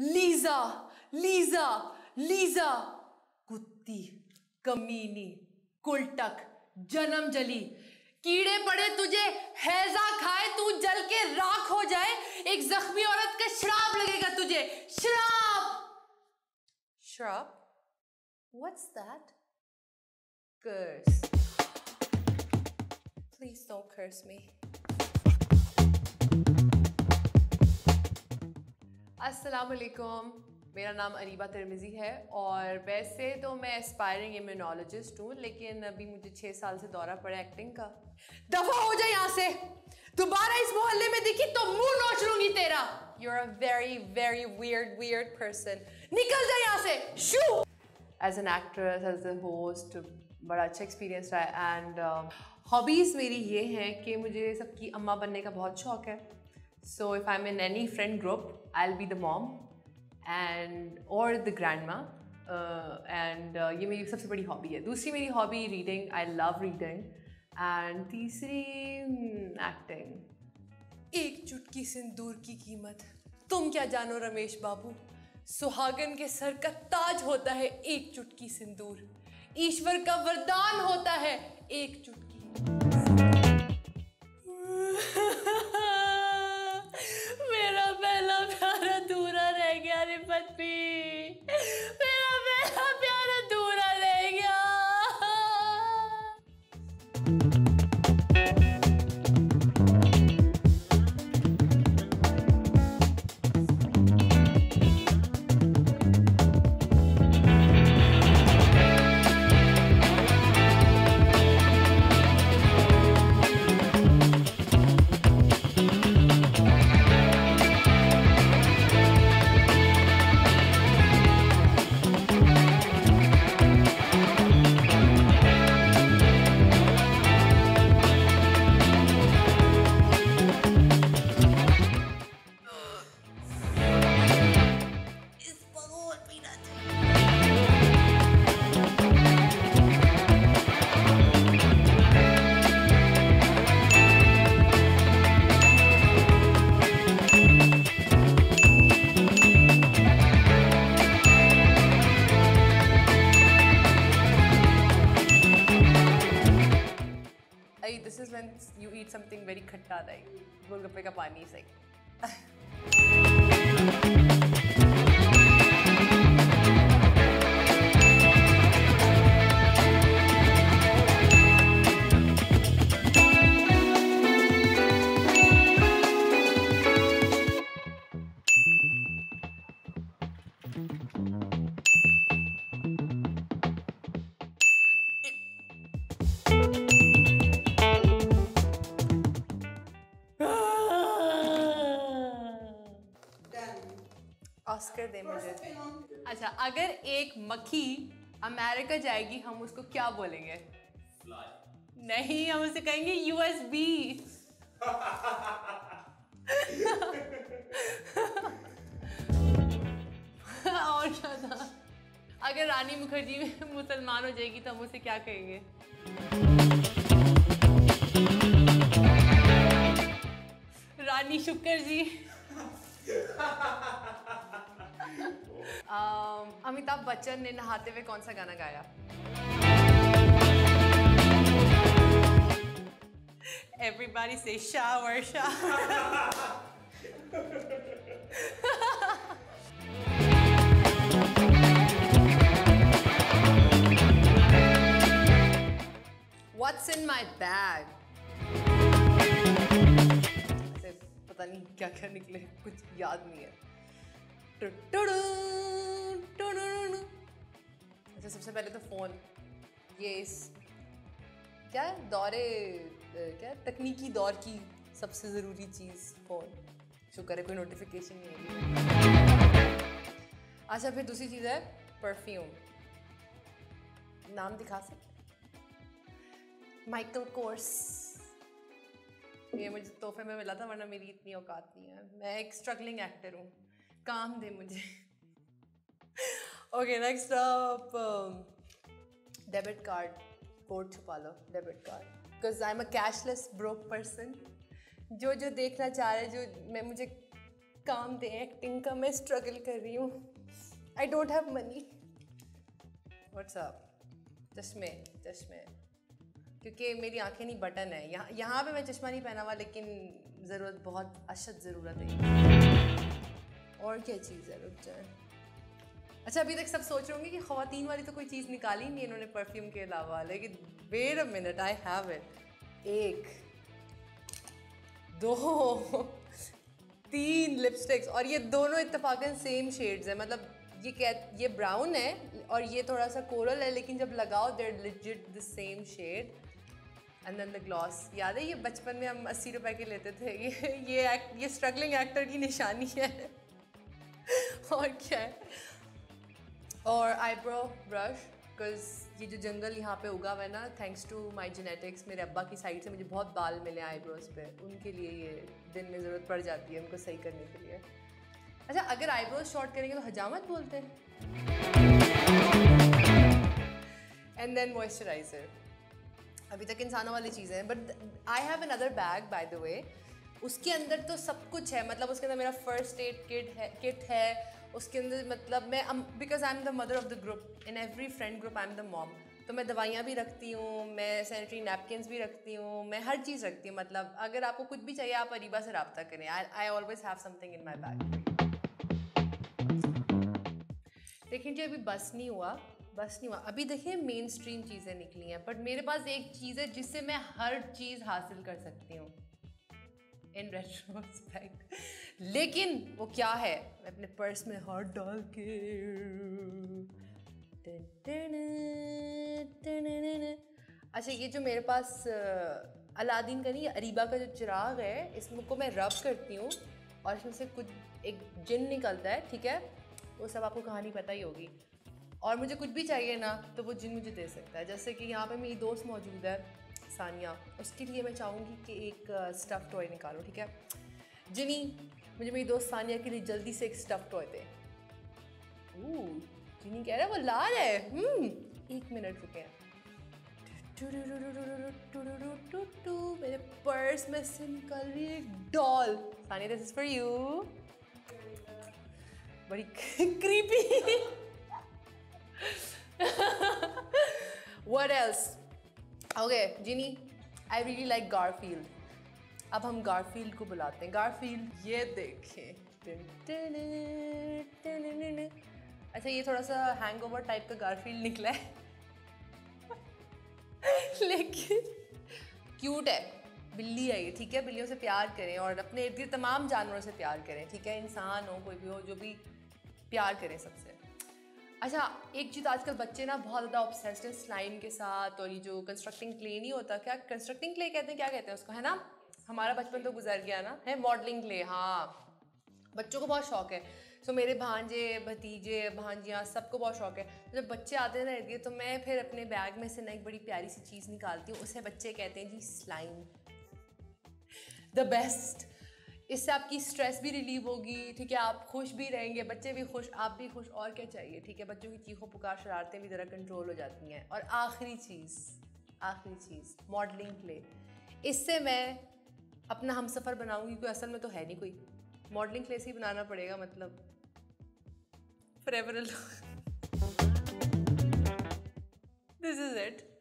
Lisa Lisa Lisa कुत्ती, कमीनी, कुलटक, जन्म जली। कीड़े पड़े तुझे, हैजा खाए, तू जल के राख हो जाए। एक जख्मी औरत का श्राप लगेगा तुझे। श्राप! श्राप? What's that Curse. Please don't curse me. अस्सलाम वालेकुम मेरा नाम अरीबा तिरमिज़ी है और वैसे तो मैं एस्पायरिंग इम्यूनोलॉजिस्ट हूँ, लेकिन अभी मुझे छः साल से दौरा पड़ा एक्टिंग का। दफ़ा हो जाए यहाँ से। दोबारा इस मोहल्ले में दिखी तो मुँह नोच लूँगी तेरा। You are a very very weird weird person निकल जाए यहाँ से। Shoo. As an actress as a host बड़ा अच्छा एक्सपीरियंस रहा है। एंड हॉबीज़ मेरी ये हैं कि मुझे सबकी अम्मा बनने का बहुत शौक है। So if I am in any friend group I be the mom and और द ग्रैंड माँ एंड ये मेरी सबसे बड़ी हॉबी है। दूसरी मेरी hobby reading I love reading and तीसरी एक्टिंग एक चुटकी सिंदूर की कीमत। तुम क्या जानो रमेश बाबू? सुहागन के सर का ताज होता है एक चुटकी सिंदूर। ईश्वर का वरदान होता है एक चुटकी। समथिंग वेरी खट्टा लाइक गोलगप्पे का पानी सही ऑस्कर दे मुझे। अच्छा अगर एक मक्खी अमेरिका जाएगी, हम उसको क्या बोलेंगे? नहीं, हम उसे कहेंगे यूएसबी और क्या था? अगर रानी मुखर्जी मुसलमान हो जाएगी तो हम उसे क्या कहेंगे? रानी शुक्र जी। अमिताभ बच्चन ने नहाते हुए कौन सा गाना गाया Everybody say shower, shower. What's in my bag? पता नहीं क्या क्या निकले कुछ याद नहीं है। अच्छा सबसे पहले तो फ़ोन ये इस क्या दौरे क्या तकनीकी दौर की सबसे ज़रूरी चीज़ फ़ोन शुक्र है कोई नोटिफिकेशन नहीं है अच्छा फिर दूसरी चीज़ है परफ्यूम नाम दिखा सकते माइकल कोर्स ये मुझे तोहफे में मिला था वरना मेरी इतनी औकात नहीं है मैं एक स्ट्रगलिंग एक्टर हूँ काम दे मुझे। Okay next up debit card code छुपा लो debit card because I am a cashless broke person जो जो देखना चाह रहे जो मैं, मुझे काम दें एक्टिंग का मैं स्ट्रगल कर रही हूँ। I don't have money what's up चश्मे चश्मे। क्योंकि मेरी आँखें नहीं बटन है। यहाँ यहाँ पे मैं चश्मा नहीं पहना हुआ, लेकिन ज़रूरत, बहुत अशद ज़रूरत है। और क्या चीज़ है, रुक जाए। अच्छा अभी तक सब सोच रहे होंगे कि खातन वाली तो कोई चीज़ निकाली नहीं इन्होंने परफ्यूम के अलावा। लेकिन wait a minute I have it एक, दो, तीन लिपस्टिक्स और ये दोनों इत्तेफाकन सेम शेड्स है। मतलब ये क्या, ये ब्राउन है और ये थोड़ा सा कोरल है, लेकिन जब लगाओ there legit the same shade and then the gloss याद है, ये बचपन में हम अस्सी रुपए के लेते थे। ये ये ये स्ट्रगलिंग एक्टर की निशानी है। और क्या है और आईब्रो ब्रश बिकॉज़ ये जो जंगल यहाँ पे उगा हुआ है ना थैंक्स टू माई जेनेटिक्स मेरे अब्बा की साइड से मुझे बहुत बाल मिले आईब्रोज पे। उनके लिए ये दिन में ज़रूरत पड़ जाती है उनको सही करने के लिए। अच्छा अगर आईब्रोज शॉर्ट करेंगे तो हजामत बोलते। हैं एंड देन मॉइस्चराइजर अभी तक इंसानों वाली चीज़ें हैं but I have another bag by the way उसके अंदर तो सब कुछ है मतलब उसके अंदर मेरा फ़र्स्ट एड किट है किट है उसके अंदर मतलब मैं because I am the mother of the group in every friend group I am the mom तो मैं दवाइयाँ भी रखती हूँ, मैं सैनिटरी नैपकिन भी रखती हूँ, मैं हर चीज़ रखती हूँ। मतलब अगर आपको कुछ भी चाहिए, आप अरीबा से रबता करें। I always have something in my bag देखिए जी, अभी बस नहीं हुआ, बस नहीं हुआ। अभी देखिए मेन स्ट्रीम चीज़ें निकली हैं बट मेरे पास एक चीज़ है जिससे मैं हर चीज़ हासिल कर सकती हूँ। इन रेट्रोस्पेक्ट लेकिन वो क्या है? मैं अपने पर्स में हाथ डाल के। अच्छा ये जो मेरे पास अलादीन का नहीं, अरीबा का जो चिराग है, इसमें इसको मैं रब करती हूँ और इसमें से कुछ, एक जिन निकलता है, ठीक है? वो सब आपको कहानी पता ही होगी। और मुझे कुछ भी चाहिए ना तो वो जिन मुझे दे सकता है। जैसे कि यहाँ पे मेरी दोस्त मौजूद है, सानिया। उसके लिए मैं चाहूँगी कि एक स्टफ़ टॉय निकालो, ठीक है? जिनी मुझे मेरी दोस्त सानिया के लिए जल्दी से एक स्टफ़ टॉय दे। जिनी कह रहा है वो लाल है। हम्म, एक मिनट रुके मेरे पर्स में से निकल रही एक doll Sania this is for you बड़ी creepy what else? Okay Ginny I really like Garfield अब हम गारफील्ड को बुलाते हैं। गारफील्ड ये देखें। अच्छा ये थोड़ा सा हैंगओवर टाइप का गारफील्ड निकला है। लेकिन क्यूट है। बिल्ली है ये, ठीक है? बिल्लियों से प्यार करें और अपने इर्द गिर्द तमाम जानवरों से प्यार करें, ठीक है? इंसान हो, कोई भी हो, जो भी प्यार करें सबसे। अच्छा एक चीज़ आजकल बच्चे ना बहुत ज़्यादा ऑब्सेस्ड है स्लाइम के साथ और ये जो कंस्ट्रक्टिंग क्ले नहीं होता, क्या कंस्ट्रक्टिंग क्ले कहते हैं? क्या कहते हैं उसको, है ना? हमारा बचपन तो गुजर गया ना, है मॉडलिंग क्ले हाँ। बच्चों को बहुत शौक है। सो मेरे भांजे, भतीजे, भांजियाँ, सबको बहुत शौक है। तो जब बच्चे आते हैं ना हैं तो मैं फिर अपने बैग में से ना एक बड़ी प्यारी सी चीज़ निकालती हूँ, उसे बच्चे कहते हैं जी स्लाइम द बेस्ट इससे आपकी स्ट्रेस भी रिलीव होगी, ठीक है? आप खुश भी रहेंगे, बच्चे भी खुश, आप भी खुश, और क्या चाहिए, ठीक है? बच्चों की चीखों, पुकार, शरारतें भी ज़रा कंट्रोल हो जाती हैं। और आखिरी चीज़ आखिरी चीज़ मॉडलिंग प्ले इससे मैं अपना हम सफ़र बनाऊँगी क्योंकि असल में तो है नहीं कोई। मॉडलिंग क्लेस ही बनाना पड़ेगा मतलब। For this is it